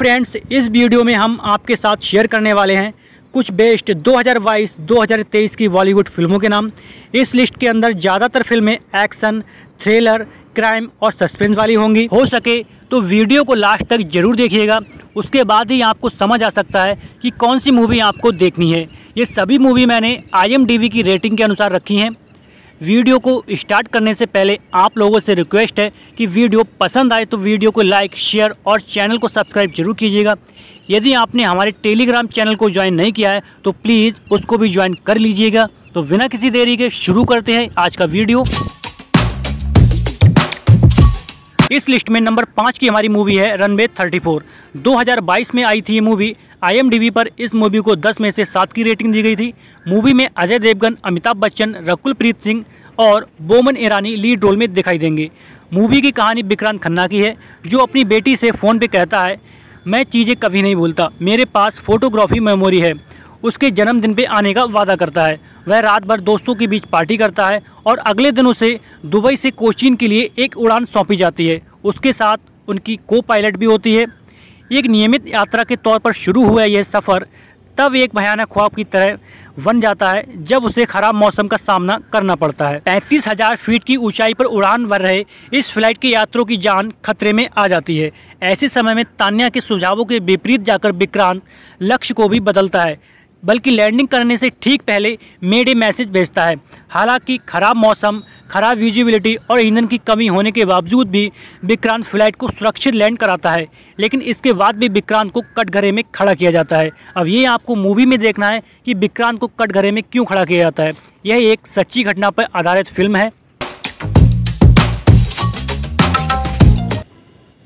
Friends इस video में हम आपके साथ शेयर करने वाले हैं कुछ बेस्ट 2022-2023 की बॉलीवुड फ़िल्मों के नाम। इस लिस्ट के अंदर ज़्यादातर फ़िल्में एक्शन थ्रिलर क्राइम और सस्पेंस वाली होंगी। हो सके तो वीडियो को लास्ट तक ज़रूर देखिएगा। उसके बाद ही आपको समझ आ सकता है कि कौन सी मूवी आपको देखनी है। ये सभी मूवी मैंने आई की रेटिंग के अनुसार रखी हैं। वीडियो को स्टार्ट करने से पहले आप लोगों से रिक्वेस्ट है कि वीडियो पसंद आए तो वीडियो को लाइक, शेयर और चैनल को सब्सक्राइब ज़रूर कीजिएगा। यदि आपने हमारे टेलीग्राम चैनल को ज्वाइन नहीं किया है तो प्लीज़ उसको भी ज्वाइन कर लीजिएगा। तो बिना किसी देरी के शुरू करते हैं आज का वीडियो। इस लिस्ट में नंबर पाँच की हमारी मूवी है रनवे थर्टी फोर। दो में आई थी ये मूवी। आई पर इस मूवी को 10 में से सात की रेटिंग दी गई थी। मूवी में अजय देवगन, अमिताभ बच्चन रकुल प्रीत सिंह और बोमन ईरानी लीड रोल में दिखाई देंगे। मूवी की कहानी विक्रांत खन्ना की है, जो अपनी बेटी से फ़ोन पे कहता है, मैं चीज़ें कभी नहीं भूलता, मेरे पास फ़ोटोग्राफी मेमोरी है, उसके जन्मदिन पे आने का वादा करता है। वह रात भर दोस्तों के बीच पार्टी करता है और अगले दिन उसे दुबई से कोचीन के लिए एक उड़ान सौंपी जाती है। उसके साथ उनकी को पायलट भी होती है। एक नियमित यात्रा के तौर पर शुरू हुआ यह सफ़र तब एक भयानक ख्वाब की तरह बन जाता है, जब उसे खराब मौसम का सामना करना पड़ता है। पैंतीस हज़ार फीट की ऊंचाई पर उड़ान भर रहे इस फ़्लाइट के यात्रियों की जान खतरे में आ जाती है। ऐसे समय में तान्या के सुझावों के विपरीत जाकर विक्रांत लक्ष्य को भी बदलता है, बल्कि लैंडिंग करने से ठीक पहले मेडे मैसेज भेजता है। हालाँकि खराब मौसम खराब विजिबिलिटी और ईंधन की कमी होने के बावजूद भी विक्रांत फ़्लाइट को सुरक्षित लैंड कराता है, लेकिन इसके बाद भी विक्रांत को कटघरे में खड़ा किया जाता है। अब ये आपको मूवी में देखना है कि विक्रांत को कटघरे में क्यों खड़ा किया जाता है। यह एक सच्ची घटना पर आधारित फ़िल्म है।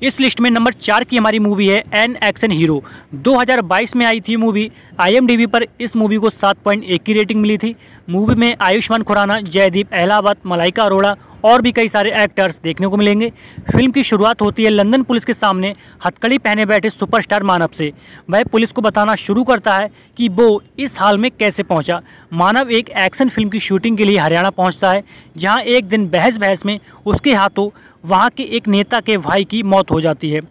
इस लिस्ट में नंबर चार की हमारी मूवी है एन एक्शन हीरो 2022 में आई थी मूवी आईएमडीबी पर इस मूवी को 7.1 की रेटिंग मिली थी। मूवी में आयुष्मान खुराना, जयदीप अहलावत, मलाइका अरोड़ा और भी कई सारे एक्टर्स देखने को मिलेंगे। फ़िल्म की शुरुआत होती है लंदन पुलिस के सामने, हथकड़ी पहने बैठे सुपरस्टार मानव से। वह पुलिस को बताना शुरू करता है कि वो इस हाल में कैसे पहुँचा। मानव एक एक्शन फ़िल्म की शूटिंग के लिए हरियाणा पहुँचता है, जहाँ एक दिन बहस बहस में उसके हाथों वहाँ के एक नेता के भाई की मौत हो जाती है।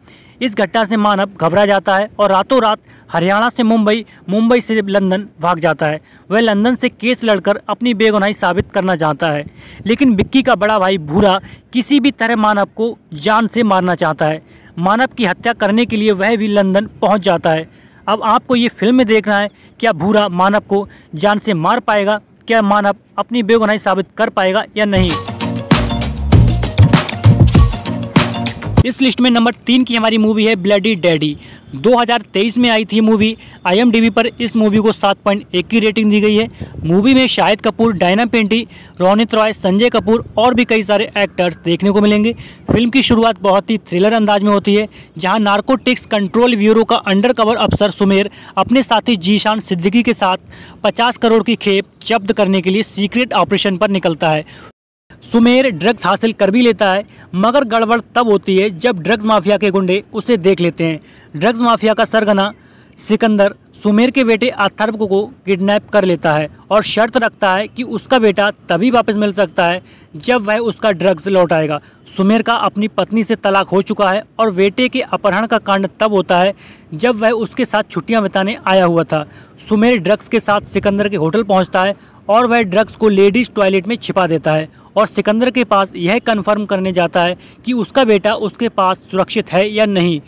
इस घटना से मानव घबरा जाता है और रातों रात हरियाणा से मुंबई मुंबई से लंदन भाग जाता है। वह लंदन से केस लड़कर अपनी बेगुनाही साबित करना चाहता है। लेकिन बिक्की का बड़ा भाई भूरा किसी भी तरह मानव को जान से मारना चाहता है। मानव की हत्या करने के लिए वह भी लंदन पहुँच जाता है। अब आपको ये फ़िल्म में देखना है, क्या भूरा मानव को जान से मार पाएगा, क्या मानव अपनी बेगुनाही साबित कर पाएगा या नहीं? इस लिस्ट में नंबर तीन की हमारी मूवी है ब्लडी डैडी 2023 में आई थी मूवी आईएमडीबी पर इस मूवी को 7.1 की रेटिंग दी गई है। मूवी में शाहिद कपूर, डायना पेंटी, रोनित रॉय, संजय कपूर और भी कई सारे एक्टर्स देखने को मिलेंगे। फ़िल्म की शुरुआत बहुत ही थ्रिलर अंदाज में होती है, जहाँ नार्कोटिक्स कंट्रोल ब्यूरो का अंडर कवर अफसर सुमेर अपने साथी जीशान सिद्दीकी के साथ पचास करोड़ की खेप जब्त करने के लिए सीक्रेट ऑपरेशन पर निकलता है। सुमेर ड्रग्स हासिल कर भी लेता है, मगर गड़बड़ तब होती है जब ड्रग्स माफिया के गुंडे उसे देख लेते हैं। ड्रग्स माफिया का सरगना सिकंदर सुमेर के बेटे अथर्व को किडनैप कर लेता है और शर्त रखता है कि उसका बेटा तभी वापस मिल सकता है जब वह उसका ड्रग्स लौटाएगा सुमेर का अपनी पत्नी से तलाक हो चुका है और बेटे के अपहरण का कांड तब होता है जब वह उसके साथ छुट्टियाँ बिताने आया हुआ था। सुमेर ड्रग्स के साथ सिकंदर के होटल पहुँचता है और वह ड्रग्स को लेडीज़ टॉयलेट में छिपा देता है और सिकंदर के पास यह कन्फर्म करने जाता है कि उसका बेटा उसके पास सुरक्षित है या नहीं।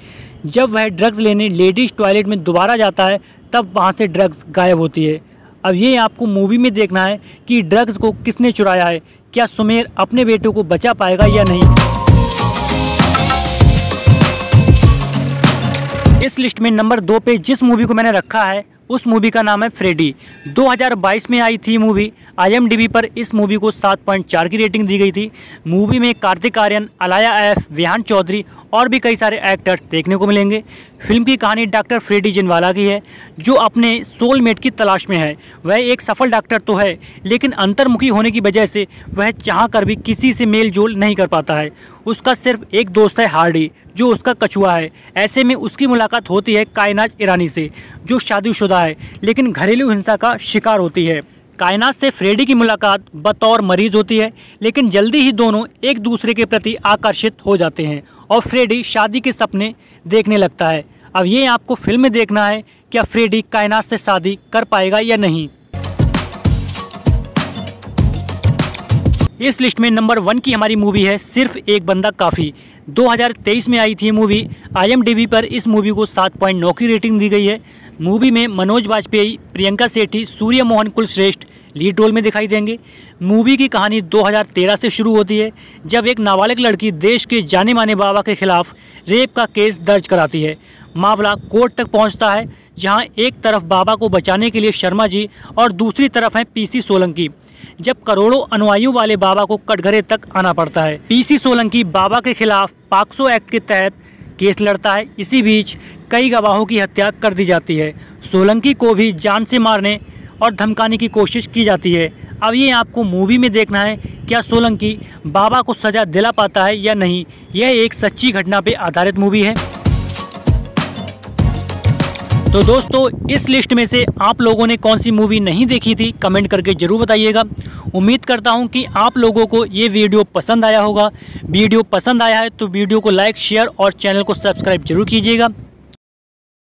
जब वह ड्रग्स लेने लेडीज़ टॉयलेट में दोबारा जाता है, तब वहाँ से ड्रग्स गायब होती है। अब ये आपको मूवी में देखना है कि ड्रग्स को किसने चुराया है। क्या सुमेर अपने बेटे को बचा पाएगा या नहीं? इस लिस्ट में नंबर दो पे जिस मूवी को मैंने रखा है, उस मूवी का नाम है फ्रेडी 2022 में आई थी मूवी। आईएमडीबी पर इस मूवी को 7.4 की रेटिंग दी गई थी। मूवी में कार्तिक आर्यन, अलाया एफ़, विहान चौधरी और भी कई सारे एक्टर्स देखने को मिलेंगे। फ़िल्म की कहानी डॉक्टर फ्रेडी जिनवाला की है, जो अपने सोलमेट की तलाश में है। वह एक सफल डॉक्टर तो है, लेकिन अंतर्मुखी होने की वजह से वह चाह कर भी किसी से मेल जोल नहीं कर पाता है। उसका सिर्फ़ एक दोस्त है हार्डी जो उसका कछुआ है। ऐसे में उसकी मुलाकात होती है कायनात ईरानी से, जो शादीशुदा है, लेकिन घरेलू हिंसा का शिकार होती है। कायनात से फ्रेडी की मुलाकात बतौर मरीज़ होती है, लेकिन जल्दी ही दोनों एक दूसरे के प्रति आकर्षित हो जाते हैं और फ्रेडी शादी के सपने देखने लगता है। अब ये आपको फ़िल्म में देखना है, क्या फ्रेडी कायनात से शादी कर पाएगा या नहीं। इस लिस्ट में नंबर वन की हमारी मूवी है, सिर्फ़ एक बंदा काफ़ी। 2023 में आई थी मूवी आई पर इस मूवी को 7.9 की रेटिंग दी गई है। मूवी में मनोज वाजपेयी प्रियंका सेठी सूर्य मोहन कुलश्रेष्ठ लीड रोल में दिखाई देंगे। मूवी की कहानी 2013 से शुरू होती है, जब एक नाबालिग लड़की देश के जाने माने बाबा के खिलाफ रेप का केस दर्ज कराती है। मामला कोर्ट तक पहुँचता है, जहाँ एक तरफ़ बाबा को बचाने के लिए शर्मा जी और दूसरी तरफ़ हैं पीसी सोलंकी। जब करोड़ों अनुयायियों वाले बाबा को कटघरे तक आना पड़ता है। पीसी सोलंकी बाबा के खिलाफ पाक्सो एक्ट के तहत केस लड़ता है। इसी बीच कई गवाहों की हत्या कर दी जाती है। सोलंकी को भी जान से मारने और धमकाने की कोशिश की जाती है। अब ये आपको मूवी में देखना है, क्या सोलंकी बाबा को सजा दिला पाता है या नहीं। यह एक सच्ची घटना पर आधारित मूवी है। तो दोस्तों, इस लिस्ट में से आप लोगों ने कौन सी मूवी नहीं देखी थी कमेंट करके ज़रूर बताइएगा। उम्मीद करता हूँ कि आप लोगों को ये वीडियो पसंद आया होगा। वीडियो पसंद आया है तो वीडियो को लाइक शेयर और चैनल को सब्सक्राइब ज़रूर कीजिएगा।